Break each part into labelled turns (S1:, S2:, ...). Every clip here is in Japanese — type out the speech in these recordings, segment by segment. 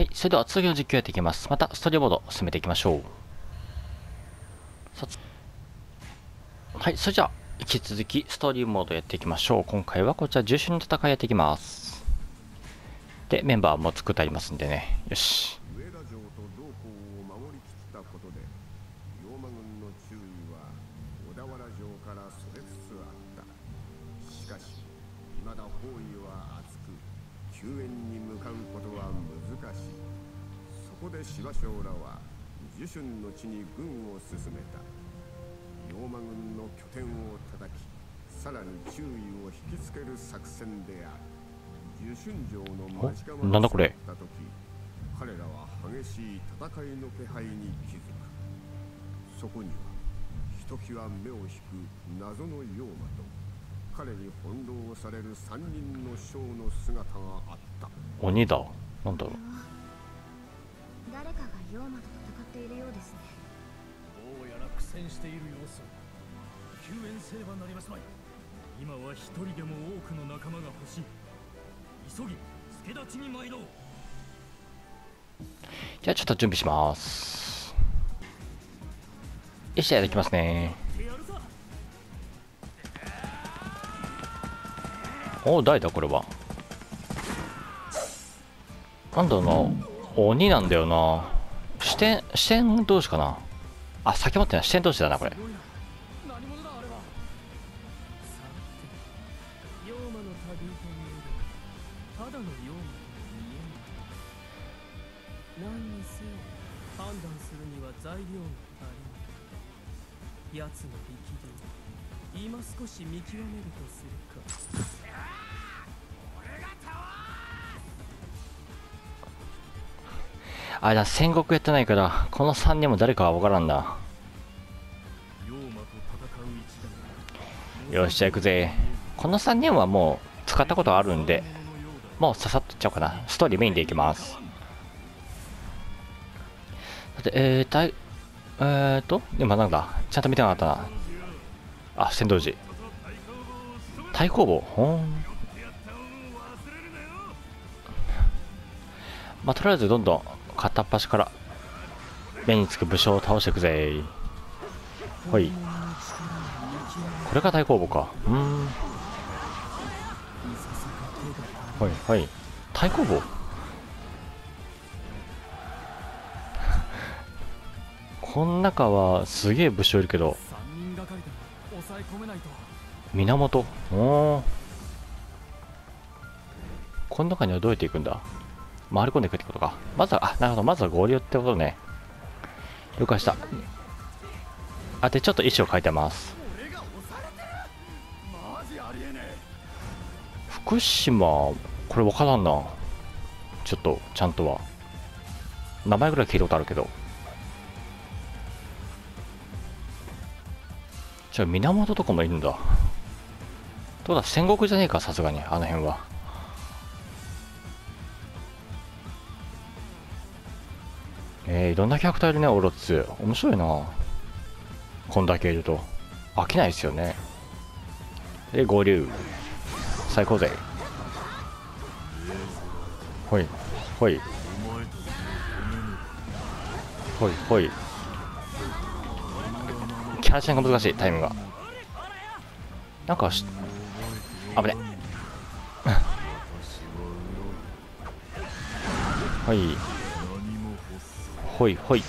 S1: はい、それでは次の実況やっていきます。またストーリーボード進めていきましょう。はい、それじゃあ、引き続きストーリーモードやっていきましょう。今回はこちら重心の戦いやっていきます。で、メンバーも作ってありますんでね。よし。
S2: そこで芝生らは樹春の地に軍を進めた。龍馬軍の拠点を叩きさらに注意を引きつける作戦である。樹春城の間近
S1: おなんだこれ？
S2: った時彼らは激しい戦いの気配に気づく。そこにはひときわ目を引く謎の妖魔と彼に翻弄される三人の将の姿があった。
S1: 鬼だ。なんだろう。
S3: 誰かが妖魔と戦っているようですね。
S4: どうやら苦戦している様子。救援せねばなりますまい。今は一人でも多くの仲間が欲しい。急ぎ助立ちに参ろう。
S1: じゃあちょっと準備します。よし、やっていきますね。
S4: やるさ
S1: お誰だこれは。なんだろうな鬼なんだよな。視点視点同士かな。あ先持ってない。視点同士だなこれ。
S4: 材料が足りない奴の力量今少し見極めるとするか。
S1: あれだ戦国やってないからこの3人も誰かは分からんな。
S4: 妖魔と戦う一団
S1: よしじゃあ行くぜ。この3人はもう使ったことあるんでもうささっといっちゃおうかな。ストーリーメインでいきます。さてえーたいえーと今なんだ？ちゃんと見てなかったな。あ仙道寺太公望ほん。まあとりあえずどんどん片っ端から目につく武将を倒していくぜ。ほい。これが太公望か。うん。はいはい。太公望この中はすげえ武将いるけど源？おーこの中にはどうやって行くんだ？回り込んでいくってことか。まずはあなるほど。まずは合流ってことね。了解した。あでちょっと意思を書いてます。福島これ分からんな。ちょっとちゃんとは。名前ぐらい聞いたことあるけど。じゃあ源とかもいるんだ。どうだ？戦国じゃねえかさすがに。あの辺は。えー、いろんなキャラクターいるねオロツ。面白いな。こんだけいると。飽きないですよね。で合流。最高ぜほい。ほい。ほいほい。キャラチェンが難しいタイムが。なんかし危ね。はい。ほいほい。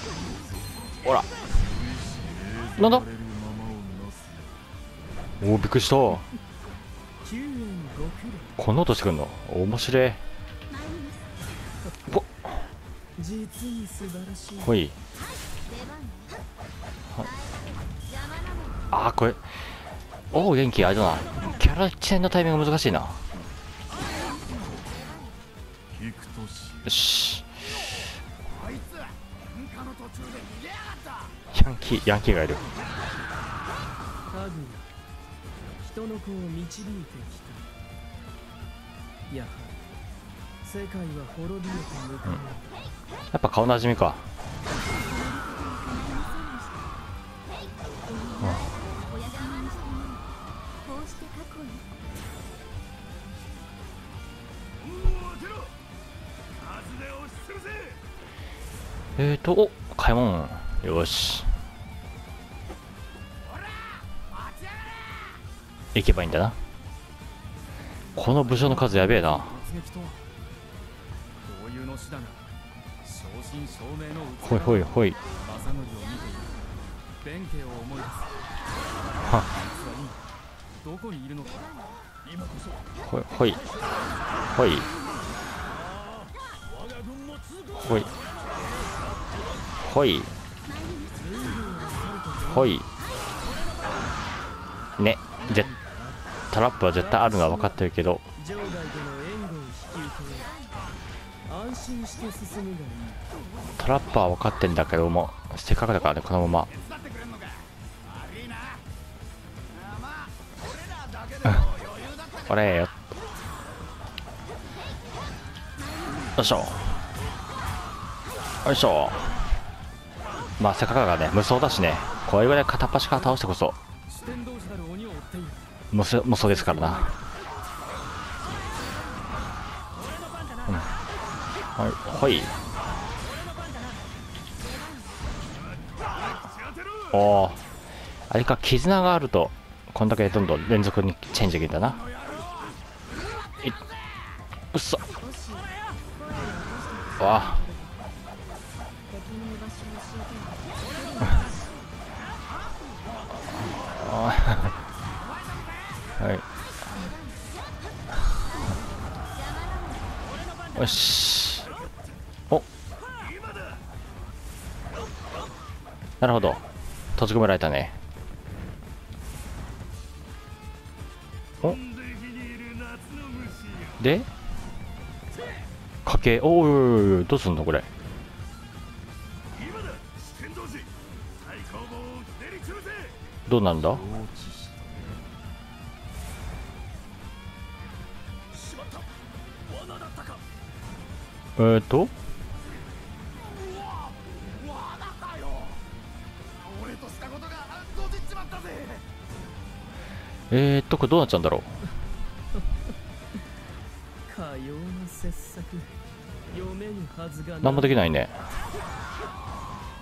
S1: ほら。なんだ？おおびっくりした。
S4: 9円5フレ
S1: この音してくんの？面白い。
S4: 実に素晴らしい
S1: ほい。あーこれ。おお元気。あれだな。キャラチェンのタイミング難しいな。ヤンキーがいる。
S4: 人の子を導いてきたやはり世界は滅びへと向かう、
S1: やっぱ顔なじみか。
S3: うして過去に
S2: 数で押し潰せ
S1: えーとお買い物。よし。行けばいいんだな。この武将の数やべえな。ほいほいほい。は。ほいほいほい。ほい。ほい。ほい。ねぜトラップは絶対あるのは分かってるけど。トラップは分かってんだけどもせっかくだからねこのまま。これよよいしょ。よいしょ。まあせっかくだからね無双だしね。これぐらい片っ端から倒してこそ。
S4: っている
S1: 無双無双ですからな。うん。はい。ほい。おおあれか絆があるとこんだけどんどん連続にチェンジできるんだな。いうっそ。わ
S3: よ
S1: し。お。なるほど。閉じ込められたね。お。で？かけおおどうすんのこれ？どうなんだ？えーと？えーっとこれどうなっちゃうんだろ
S5: う？
S1: 何もできないね。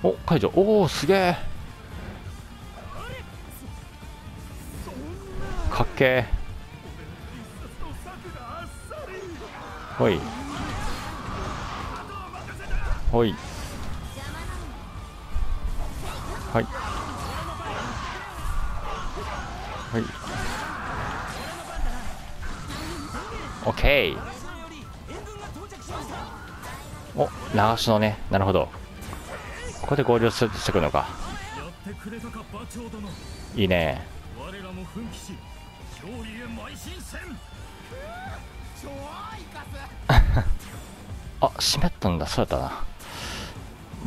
S1: お解除。おおすげえ。かっけーほいほい。はい。はい。オッケーお流しのね。なるほど。ここで合流するしてくるのか。いいね。
S4: 我らも奮起し勝利へ邁進せん
S1: あ湿ったんだ。そうだったな。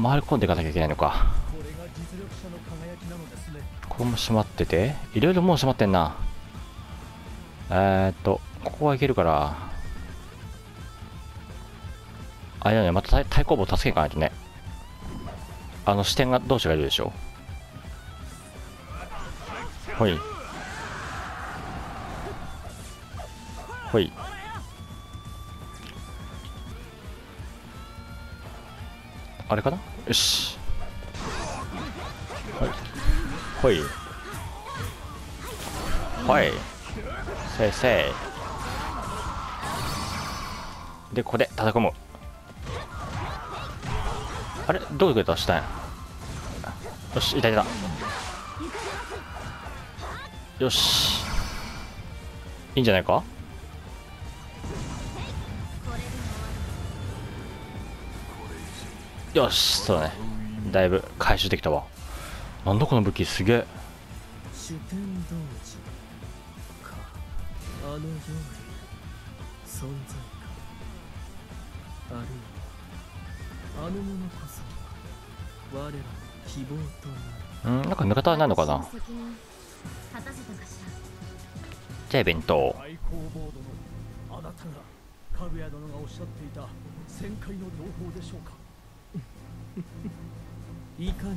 S1: 回り込んでいかなきゃいけないのか。
S4: こ
S1: こも閉まってて。いろいろもう閉まってんな。えー、っとここはいけるから。あれだねまた対対抗棒助けに行かないとね。あの視点が同士がいるでしょ。ほい。ほい。あれかな？よし。はい。ほい。ほい。せいせい。でここで叩き込むあれ？どういうことしたんや？よしいたいた。よし。いいんじゃないか？よしそうだね。だいぶ回収できたわ。なんだこの武器すげえ。
S5: うに存在かあるいはあの者こそ我らの希望となる
S1: うんなんか味方になるのかな？じゃあ弁当
S4: 太公坊殿あなたがかぐや殿がおっしゃっていた旋回の同胞でしょうか？
S5: いかに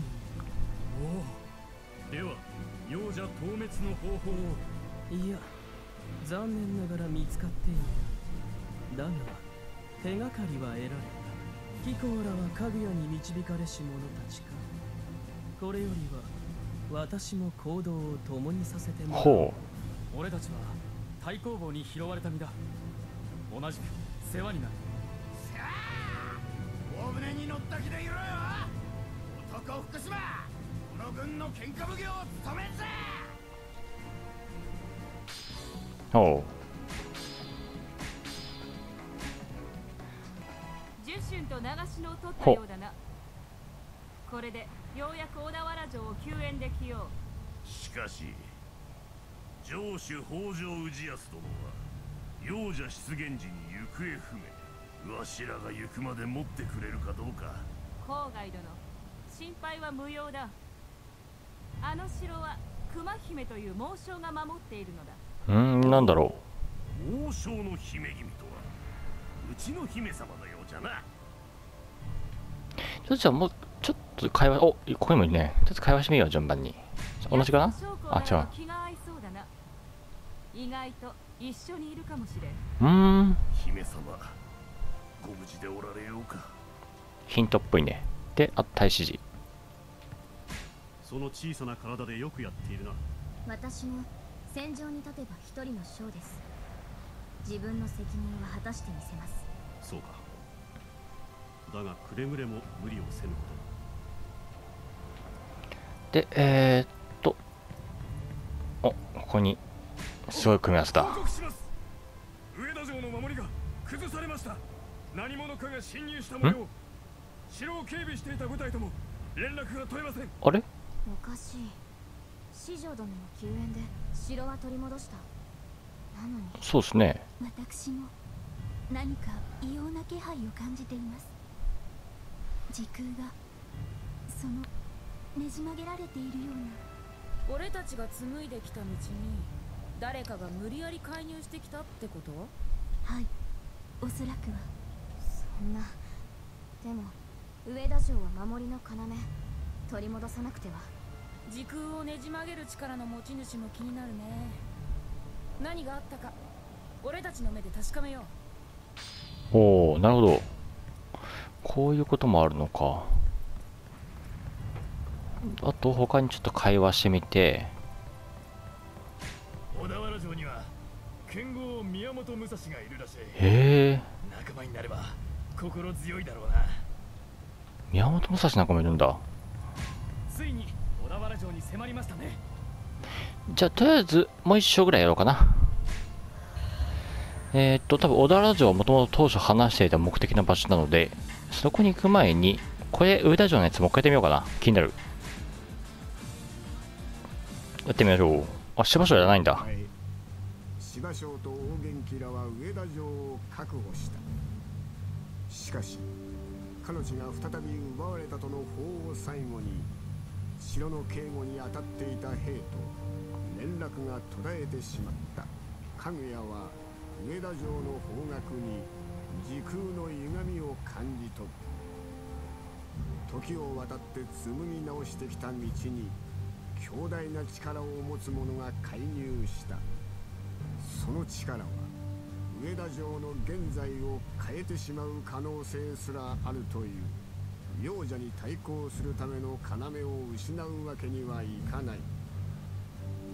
S4: おおでは幼者討滅の方法を
S5: いや残念ながら見つかっていないだが手がかりは得られ貴公らはかぐやに導かれし者たちかこれよりは私も行動を共にさせてもらう。
S1: ほ
S4: 俺たちは太公望に拾われた身だ。同じく世話になる
S2: に乗った気でいろよ。男福島この軍の喧嘩奉行を務めんぜ。
S1: う。ほ
S3: 十春と長篠を取ったようだな。これでようやく小田原城を救援できよ
S6: しかし城主北条氏康殿は幼者出現時に行方不明わしらが行くまで持ってくれるかどうか。
S3: う郊外殿心配は無用だ。あの城は熊姫という猛将が守っているのだ。
S1: うんなんだろ
S6: 王将の姫君とはうちの姫様のようじゃな。
S1: うちょっとじゃあもうちょっと会話おここにもいるね。ちょっと会話してみよう順番に。同じかな？あ違う。
S3: 気が合いそうだな。意外と一緒にいるかもしれん。
S1: うーん。
S6: 姫様
S1: ヒントっぽいね。であ大使寺。
S7: その小さな体でよくやっているな。
S3: 私も戦場に立てば一人の将です。自分の責任は果たしてみせます。
S7: そうか。だがくれぐれも無理をせぬこ
S1: でえー、っと。おここにすごい組み合わせだ。
S4: 報告します。上田城の守りが崩されました何者かが侵入した模様城を警備していた部隊とも連絡が取れません。
S1: あれ？
S3: おかしい。四条殿の救援で城は取り戻した。なのに
S1: そうですね。
S3: 私も何か異様な気配を感じています。時空がそのねじ曲げられているような。
S8: 俺たちが紡いできた道に誰かが無理やり介入してきたってこと？
S3: はい。おそらくは。そんな。でも上田城は守りの要。取り戻さなくては。
S8: 時空をねじ曲げる力の持ち主も気になるね。何があったか。俺たちの目で確かめよう。
S1: おおなるほど。こういうこともあるのか。あと他にちょっと会話してみて。
S4: 小田原城には剣豪宮本武蔵がいるらしい。
S1: へえ
S4: 仲間になれば心強いだろうな。
S1: 宮本武蔵なんかもいるんだ。
S4: ついに小田原城に迫りましたね。
S1: じゃあとりあえずもう一章ぐらいやろうかな。えー、っと多分小田原城はもともと当初話していた目的の場所なのでそこに行く前にこれ上田城のやつもう一回やってみようかな。気になる。やってみましょう。あ芝生じゃないんだ。
S2: はい。芝生と大元気らは上田城を確保したしかし彼女が再び奪われたとの報を最後に城の警護に当た。っていた兵と連絡が途絶えてしまったかぐやは上田城の方角に時空の歪みを感じ取る時を渡って紡ぎ直してきた道に強大な力を持つ者が介入したその力は上田城の現在を変えてしまう可能性すらあるという。幼者に対抗するための要を失うわけにはいかない。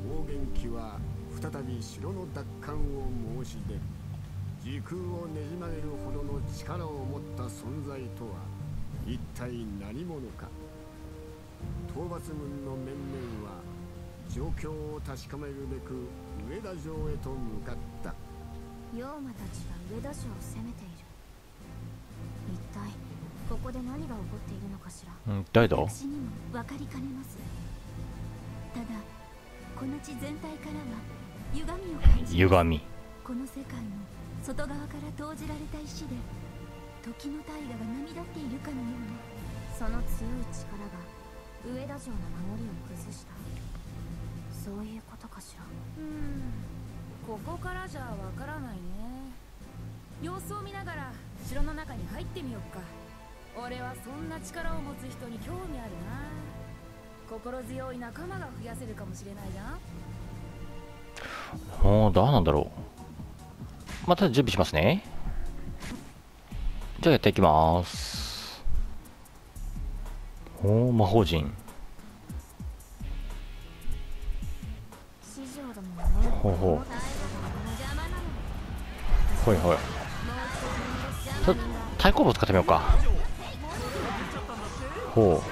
S2: 大元気は再び城の奪還を申し出る。時空をねじ曲げるほどの力を持った存在とは一体何者か。討伐軍の面々は状況を確かめるべく上田城へと向かった。
S3: 妖魔たちが上田城を攻めている。一体ここで何が起こっているのかしら。
S1: うん誰だ？
S3: 私にも分かりかねます。ただこの地全体からは歪みを感じ
S1: 歪み。
S3: この世界の外側から投じられた石で時の大河が波立っているかのようなその強い力が上田城の守りを崩した。そういうことかしら。
S8: うんここからじゃわからないね。様子を見ながら城の中に入ってみよっか。俺はそんな力を持つ人に興味あるな。心強い仲間が増やせるかもしれないじゃん
S1: おーどうなんだろう。また準備しますね。じゃあやっていきます。おお魔法陣。ほうほうほいほい。太鼓棒使ってみようか。ほ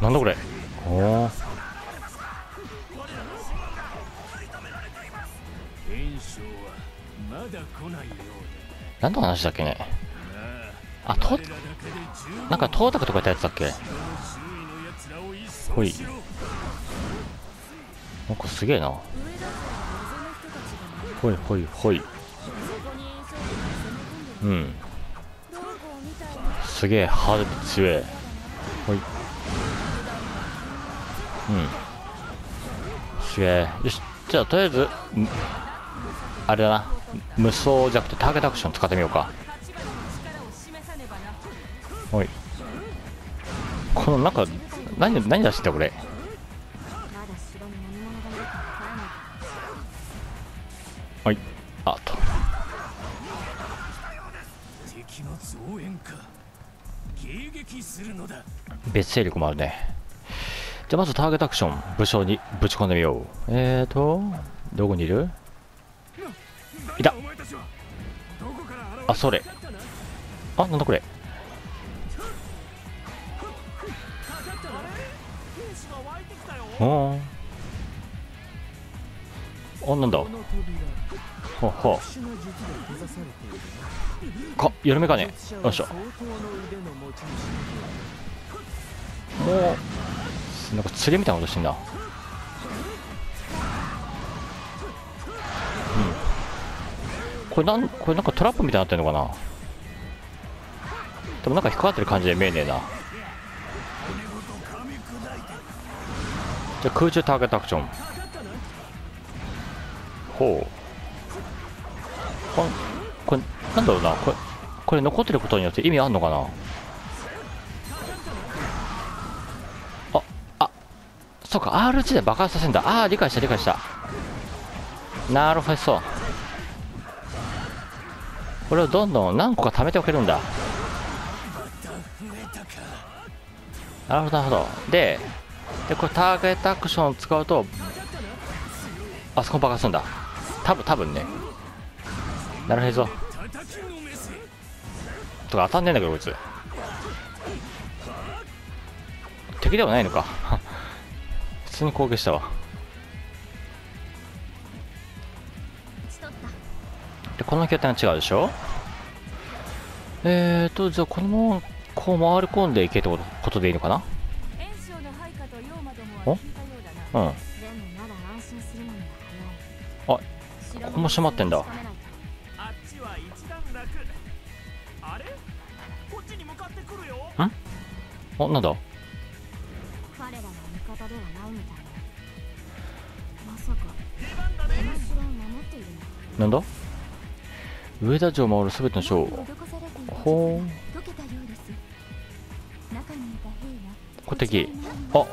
S1: う。なんだこれ。おお何の話だっけね。
S4: だ
S1: あとなんかトータクとかやったやつだっけ。ほいなんかすげえな。ほいほいほい。うん。すげえハードル強えほい。うん。すげえ。よし。じゃあとりあえずんあれだな。無双じゃなくてターゲットアクション使ってみようか。ほい。このなんか何何出してんだこれあっと別勢力もあるねじゃあまずターゲットアクション武将にぶち込んでみよう。えーとどこにいる？いた。あそれ。あなんだこれ。おー。あなんだほうほう。か緩めかね。
S5: 術者
S1: よしょ。もうなんか釣りみたいなことしてんなうん。これなんこれなんかトラップみたいになってんのかな。でもなんか引っかかってる感じで見えねえな。じゃあ空中ターゲットアクション。ほう。こんこれなんだろうな。これこれ残ってることによって意味あんのかな？ああそうか。R1 で爆発させんだ。ああ理解した理解した。なるほど。これをどんどん何個か貯めておけるんだ。なるほどなるほど。ででこれターゲットアクションを使うとあそこ爆発するんだ。多分多分ね。なるほど。
S4: 叩きのめせ
S1: とか当たんねえんだけどこいつ。敵ではないのか。普通に攻撃したわ。でこの拠点は違うでしょ？えーとじゃあこのままこう回り込んでいけってことことでいいのかな？
S8: 炎章の配下と妖魔どもは聞いたよう
S1: ん。あここも閉まってんだ
S4: あ
S1: なんだ？
S3: な
S1: んだ？上田城を守るすべての将ほう
S3: 溶けたようです中にいた兵は
S1: これ敵。あ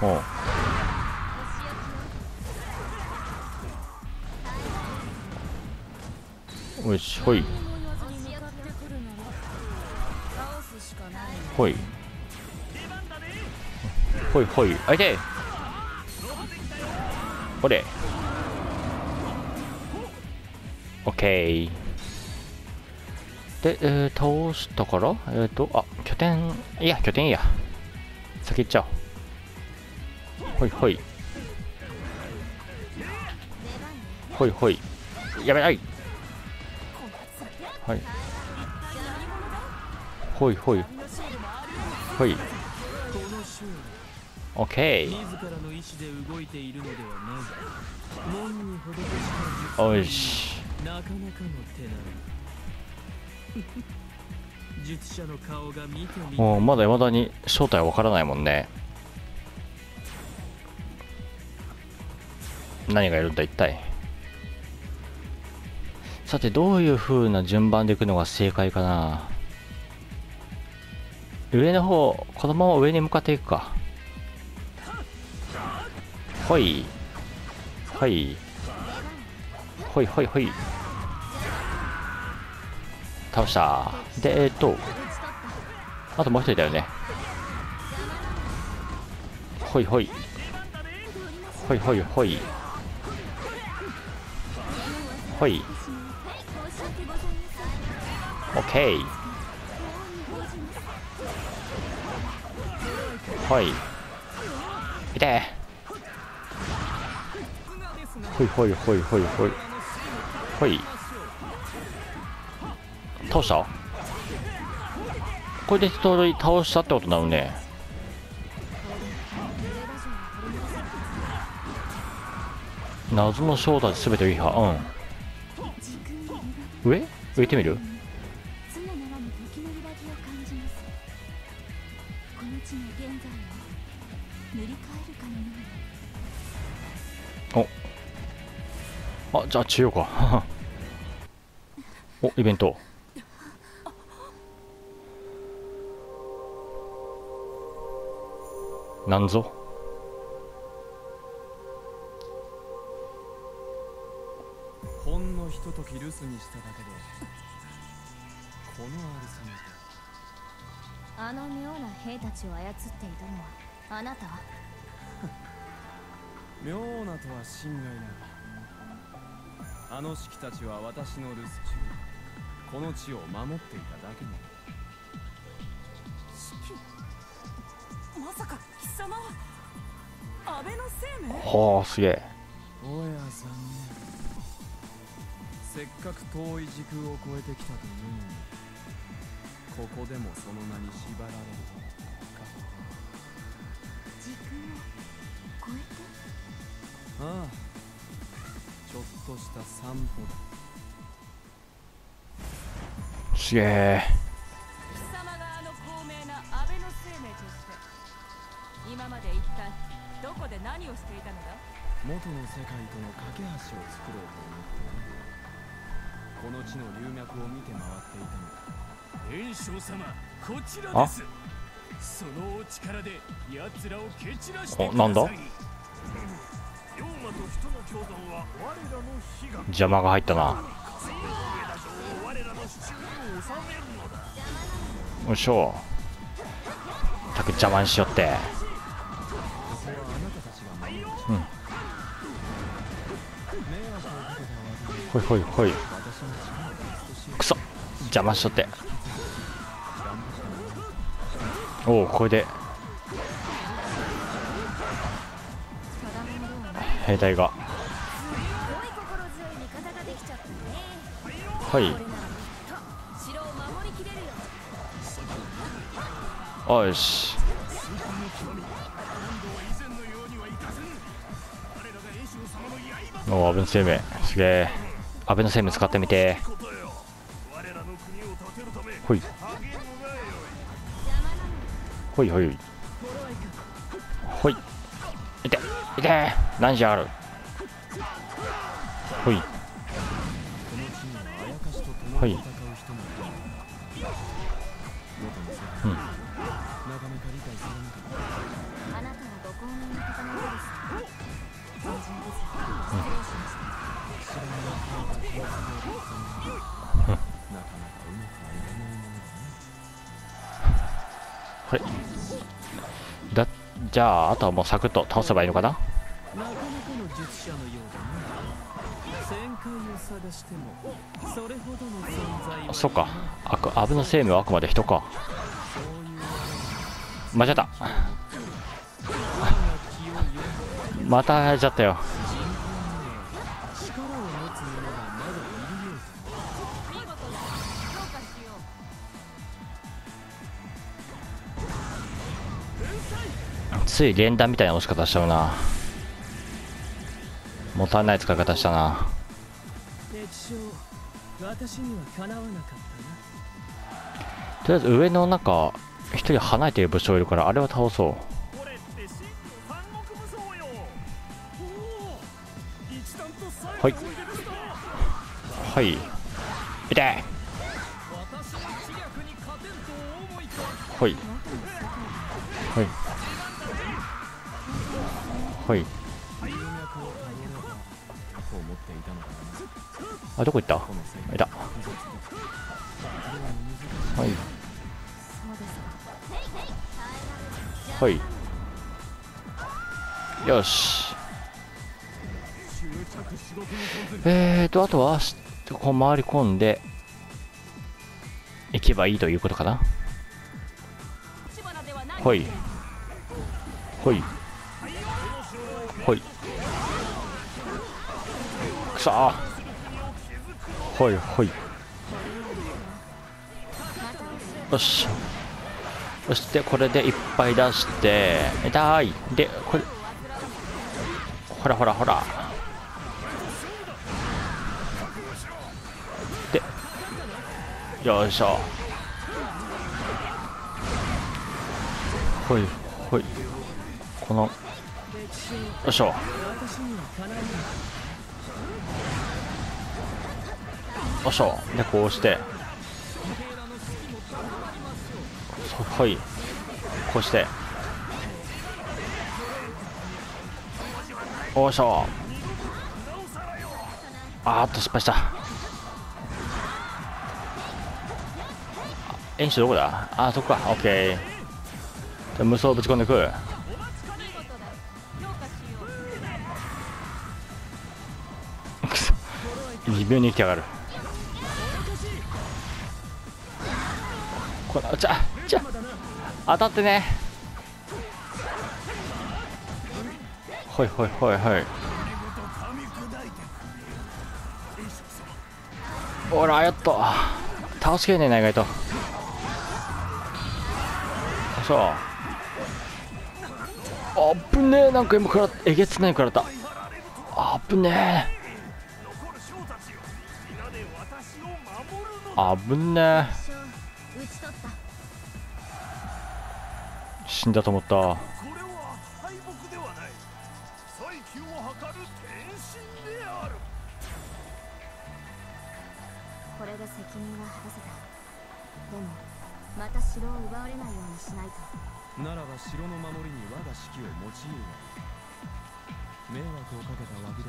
S1: ほう。よしほい。ほい。ほいほい。あい。てほれ。オッケー。で、えー、倒したから？えっ、とあ拠点。いや拠点いいや。先行っちゃおう。ほいほい。ほいほい。やめない。はい。ほいほい。ほい。オッケ
S5: 理
S1: ー
S5: 自らの意志で動いしなかなかの手術者の顔が見てみ
S1: もうまだ未だに正体はわからないもんね。何がいるんだ一体。さてどういう風な順番でいくのが正解かな。上の方このまま上に向かっていくかほい。はい。ほいほいほい。倒した。でえっ、とあともう一人だよね。ほいほい。ほいほいほい。ほい。オッケー。ほい。いて。ほいほいほいほいほい。ほい。倒した？これで一通り倒したってことになるね。謎の正体すべて撃破。うん。上？上行ってみる？あじゃあ中央か。おイベント。なんぞ。
S9: ほんのひととき留守にしただけでこのありさまで
S3: あの妙な兵たちを操って。いたのはあなた
S9: 妙なとは心外なあの式たちは私の留守中。この地を守っていただけなの。
S10: まさか貴様。は安倍の生命？
S1: はあすげえ。
S9: おや残念せっかく遠い時空を超えてきたというのに。ここでもその名に縛られるとか。
S3: 時空を超えて？
S9: ああとした散歩だ。
S1: すげえ
S10: 貴様があの高名な安倍の生命として今まで一体どこで何をしていたのだ？
S9: 元の世界との架け橋を作ろうと思ってねこの地の流脈を見て回っていたのだ。
S6: 炎章様こちらです。そのお力で奴らを蹴散らしてください。
S1: おなんだ？邪魔が入ったな。よいしょ。たく邪魔にしよって。うん。ほいほいほい。くそ。邪魔しとって。おおこれで。兵隊が。はい。
S3: よ
S1: し。おお安倍の生命すげえ安倍の生命使ってみて。ほい。ほいほい。ほい。いていて。何時ある？ほい。
S9: この地にはあやかしと共
S1: はい。
S9: に戦う人もいる元の世界、
S1: うん。
S9: なかなか理解されなかった
S3: あなたはご高名の方のようです存じ上げず失礼しました
S9: 知らない顔が気をつけるなかなかうまくはいかないものだね
S1: はい。だじゃああとはもうサクッと倒せばいいのかな？
S9: そ
S1: っか。あく安倍の生命はあくまで人か。間違った。またやっちゃったよ。
S9: つい
S1: 連弾みたいな押し方しちゃうな。もったいない使い方したな。
S9: 私にはかなわなかったな。
S1: とりあえず上の中一人離れている武将いるからあれは倒そう。はい。はい。い。て
S6: 私の知略に勝てんとお思いか。
S1: ほい。ほい。ほい。あどこ行った？はい。はい。よし。えーとあとはしこう回り込んで行けばいいということかな。ほい。ほい。ほい。くそー。ほいほい。よし。そしてこれでいっぱい出して痛い。でこれほらほらほら。でよいしょ。ほいほい。このよいしょ。よいしょ。でこうして。ほい。こうして。よいしょあーっと失敗した。演習どこだ？あーそこか。オッケー。じゃ無双ぶち込んでく。くそ。微妙に生きてやがる。こらちゃちゃ。当たってね。ほいほいほいほい。ほらやっと。倒しきれねえな意外と。よいしょあぶねえ。なんか今食らっえげつない食らった。あぶねえ。あぶねえ死んだと思った。
S6: これは敗北ではない。再起を図る転身である。
S3: これで責任は果たせた。でもまた城を奪われないようにしないと。
S5: ならば城の守りに我が指揮を用いよう。が迷惑をかけたわびだ。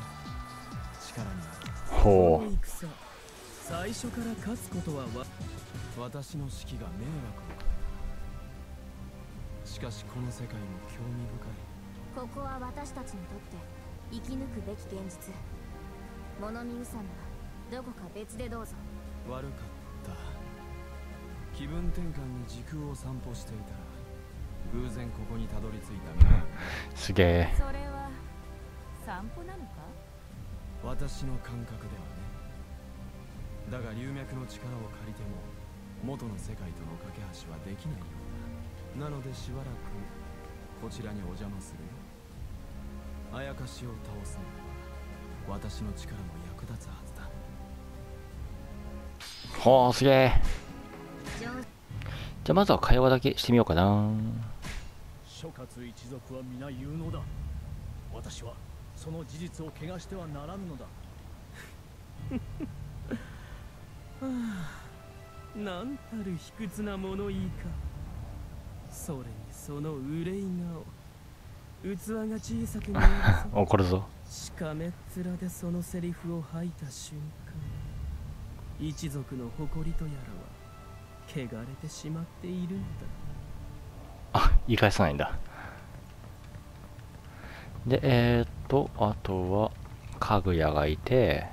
S5: 力になる
S1: ほ
S5: この戦最初から勝つことはわ私の指揮が迷惑をかけしかしこの世界も興味深い。
S3: ここは私たちにとって生き抜くべき現実。物見宇佐美はどこか別でどうぞ。
S5: 悪かった。気分転換に時空を散歩していたら偶然ここにたどり着いたの
S1: うすげえ。
S8: それは散歩なのか？
S5: 私の感覚ではね。だが龍脈の力を借りても元の世界との架け橋はできないよなのでしばらくこちらにお邪魔する。よあやかしを倒すのは私の力も役立つはずだ。
S1: ほうすげえ。
S3: 上
S1: じゃあまずは会話だけしてみようかな。
S4: 諸葛一族は皆有能だ。私はその事実を汚してはならぬのだ。
S5: なんたる卑屈な物言いかそれにその憂い顔器が小さく見えるぞ。
S1: 怒るぞ。
S5: しかめっ面でそのセリフを吐いた瞬間一族の誇りとやらは汚れてしまっているんだ。
S1: あ言い返さないんだ。でえー、っとあとはかぐやがいて。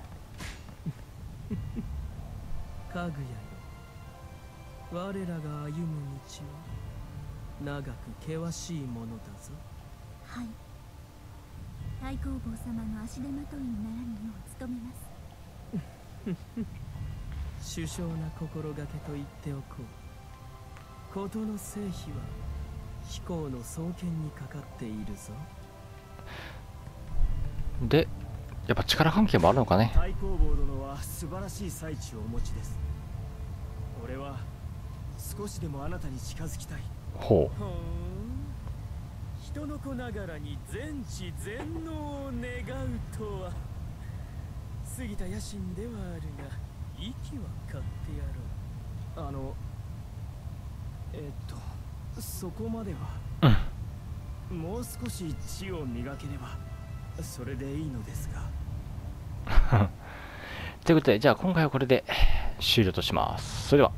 S5: かぐやよ。我らが歩む道は長く険しいものだぞ。
S3: はい。太公望様の足手まといにならぬよう努めます。
S5: 首相な心がけと言っておこう。事の成否は飛行の創建にかかっているぞ。
S1: でやっぱ力関係もあるのかね。
S4: 太公望殿は素晴らしい才知をお持ちです。俺は少しでもあなたに近づきたい
S1: ほ
S5: ほーん人の子ながらに全知全能を願うとは。過ぎた野心ではあるが息は買ってやろう。
S4: あのえっとそこまでは。
S1: ううん。
S4: もう少し知を磨ければそれでいいのですが。
S1: ということでじゃあ今回はこれで終了とします。それでは